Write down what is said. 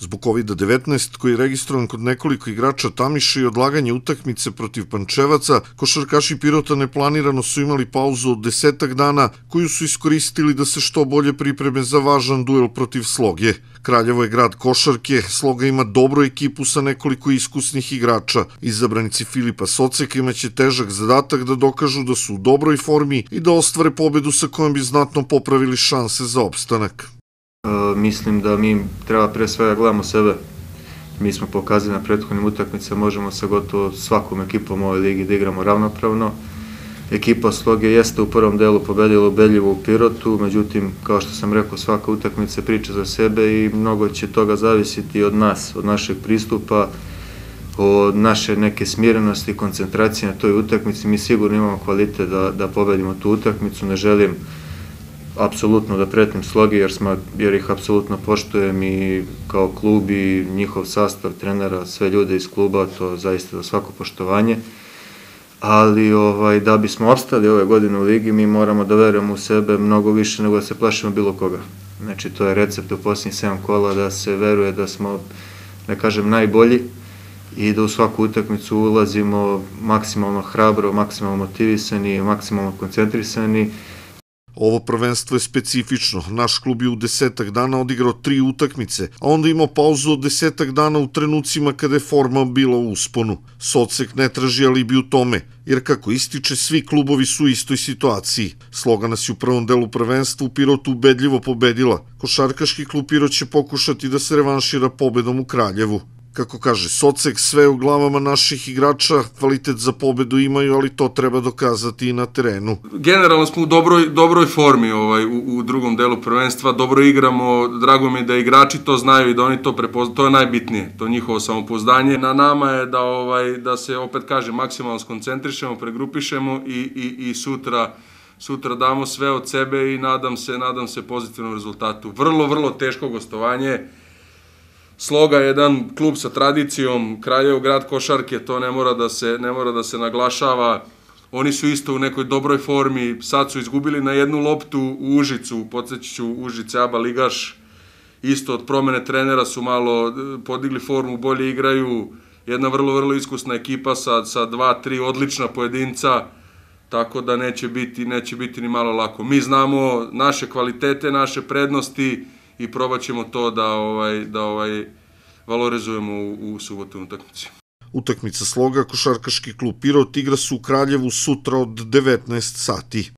Zbog COVID-19 koji je registrovan kod nekoliko igrača Tamiša i odlaganje utakmice protiv Pančevaca, košarkaši Pirota neplanirano su imali pauzu od desetak dana koju su iskoristili da se što bolje pripreme za važan duel protiv Sloge. Kraljevo je grad košarke, Sloga ima dobru ekipu sa nekoliko iskusnih igrača. Izabranici Filipa Soceka imaće težak zadatak da dokažu da su u dobroj formi i da ostvare pobedu sa kojom bi znatno popravili šanse za opstanak. E, mislim da mi treba pre svega gledamo sebe. Mi smo pokazali na prethodnim utakmicama, možemo sa gotovo svakom ekipom ovoj ligi da igramo ravnopravno. Ekipa Sloge jeste u prvom delu pobedila ubedljivo u Pirotu, međutim, kao što sam rekao, svaka utakmica priča za sebe i mnogo će toga zavisiti od nas, od našeg pristupa, od naše neke smirenosti, koncentracije na toj utakmici. Mi sigurno imamo kvalitet da, da pobedimo tu utakmicu, ne želim apsolutno da pretnim slogi jer, smo, jer ih apsolutno poštujem i kao klub i njihov sastav trenera, sve ljude iz kluba, to zaista za svako poštovanje. Ali ovaj, da bismo ostali ove godine u ligi, mi moramo da verujemo u sebe mnogo više nego da se plašimo bilo koga. Znači, to je recept u posljednjih 7 kola da se veruje da smo, ne kažem, najbolji i da u svaku utakmicu ulazimo maksimalno hrabro, maksimalno motivisani, maksimalno koncentrisani Ovo prvenstvo je specifično. Naš klub je u desetak dana odigrao tri utakmice, a onda imao pauzu od desetak dana u trenucima kada je forma bila u usponu. Socek ne traži alibi u tome, jer kako ističe, svi klubovi su u istoj situaciji. Sloga nas je u prvom delu prvenstva u Pirotu ubedljivo pobedila. Košarkaški klub Pirot će pokušati da se revanšira pobedom u Kraljevu kako kaže Socek, sve u glavama naših igrača, kvalitet za pobedu imaju, ali to treba dokazati i na terenu. Generalno smo u dobroj, dobroj formi ovaj, u, u drugom delu prvenstva, dobro igramo, drago mi da igrači to znaju i da oni to prepoznaju, to je najbitnije, to je njihovo samopouzdanje. Na nama je da, ovaj, da se, opet kaže, maksimalno skoncentrišemo, pregrupišemo i, i, i sutra sutra damo sve od sebe i nadam se, nadam se pozitivnom rezultatu. Vrlo, vrlo teško gostovanje, Sloga je jedan klub sa tradicijom, Kraljevo grad košarke, to ne mora da se ne mora da se naglašava. Oni su isto u nekoj dobroj formi, sad su izgubili na jednu loptu u Užicu, podsjeću Užice Aba Ligaš, isto od promene trenera su malo e, podigli formu, bolje igraju, jedna vrlo, vrlo iskusna ekipa sa, sa dva, tri odlična pojedinca, tako da neće biti, neće biti ni malo lako. Mi znamo naše kvalitete, naše prednosti, i probat ćemo to da ovaj, da ovaj, valorizujemo u, u subotu utakmici. Utakmica sloga košarkaški klub Pirot igra su u Kraljevu sutra od 19 sati.